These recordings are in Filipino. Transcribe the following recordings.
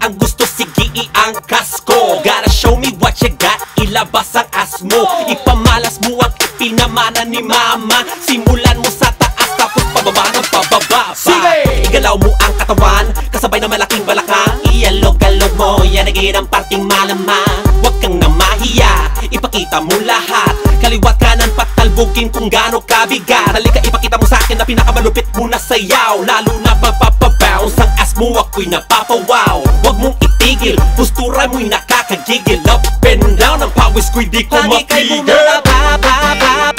ang gusto, sige iangkas ko. Gotta show me what you got, ilabas ang ass mo. Ipamalas mo ang ipinamana ni mama. Simulan mo sa taas, tapos pababa ng pababa. Sige! Igalaw mo ang katawan, kasabay na malaking balakang Ialog-alog mo, yan ang parting malaman. Huwag kang namahiya, ipakita mo lahat. Kaliwat kanan pa patalbugin kung gaano kabigat. Halika ipakita mo sa akin na pinakamalupit mo na sayaw. Lalo na papapabounce Ang ass mo ako'y napapawaw. Huwag mong itigil Postura mo'y nakakagigil. Up and down Ang pawis ko'y di ko Lagi kay mapigil. bumababa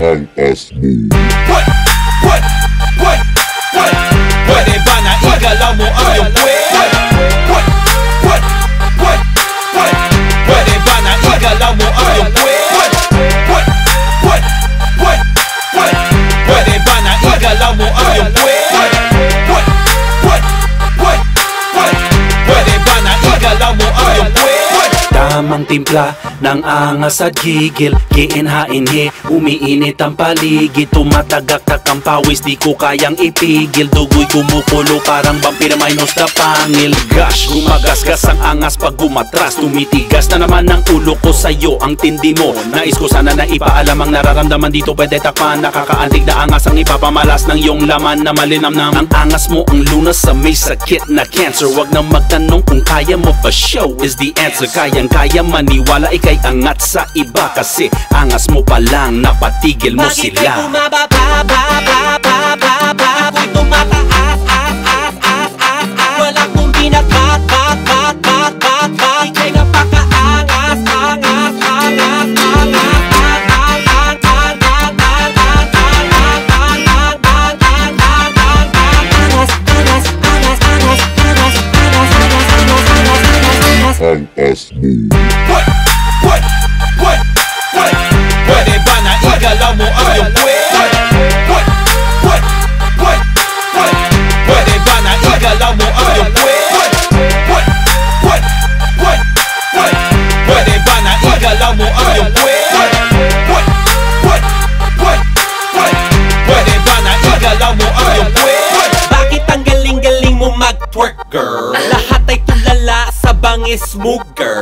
on us move. What? What? What? What? Puede van a igalamo a yo pue. What? What? What? What? What? Puede van a igalamo a yo pue. What? What? What? What? What? Puede van a igalamo a yo pue. What? What? What? What? What? Puede van a igalamo a yo pue. Taman timpla ng angas at gigil Kiinhainhi, umiinit ang paligid. Tumatagaktak ang pawis, di ko kayang ipigil. Dugoy kumukulo, parang vampire minus na pangil. Gosh, gumagasgas ang angas pag gumatras. Tumitigas na naman ang ulo ko sa'yo Ang tindi mo, nais ko sana na ipaalam Ang nararamdaman dito. Pwede takpan Nakakaantig na angas ang ipapamalas ng iyong laman Na malinam na ang angas mo. Ang lunas sa may sakit na cancer. Wag na magtanong kung kaya mo pa. Show is the answer. Kayang kaya maniwala kay angat sa iba Kasi angas mo pa lang napatigil mo Bakit sila What? What? What? What? Pwede ba na igalaw mo ang iyong puwet? What? What? What? What? What? Pwede ba na igalaw mo ang iyong puwet? What? What? What? What? What? Pwede ba igalaw mo ang iyong puwet? What? What? What? What? What? Pwede ba igalaw mo ang iyong puwet? Bakit ang galing-galing mo mag-twerk, girl? Lahat ay tulala sa bangis mo, girl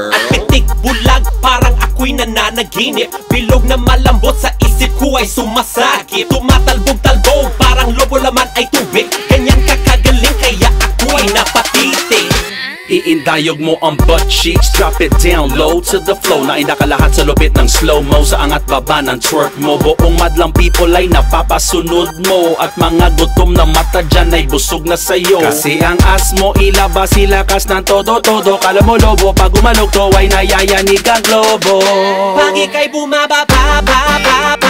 ako'y nananaginip. Bilog na malambot sa isip ko ay sumasakit. Tumatalbog-talbog, parang lobo laman ay tubig Iindayog mo ang butt cheeks. Drop it down low to the flow. Nainda ka lahat sa lupit ng slow-mo. Sa angat baba ng twerk mo Buong madlang people ay napapasunod mo. At mga gutom na mata dyan ay busog na sa'yo. Kasi ang as mo ilabas silakas ng todo-todo. Kala mo lobo pag umalog to ay nayayanig ang globo. Bakit kay bumababa Ako'y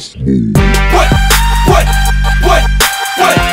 us. What? What? What? What?